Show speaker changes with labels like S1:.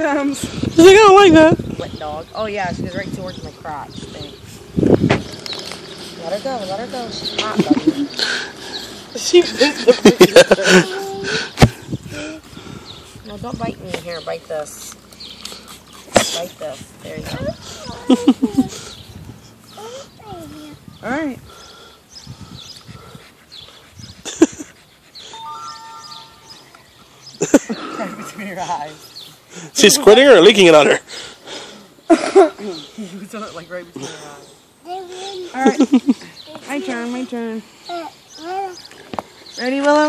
S1: comes.
S2: She's like, I don't like that.
S1: Wet dog. Oh yeah, she goes right towards my crotch. Thanks. Let her go. Let her go. She's hot, buddy.
S2: She bit the
S1: No, don't bite me. Here, bite this. Bite this. There you go. All right. right between your eyes.
S2: She's squirting or leaking it on her.
S1: You saw it like right between your eyes. All right. my turn. My turn. Ready, Willow?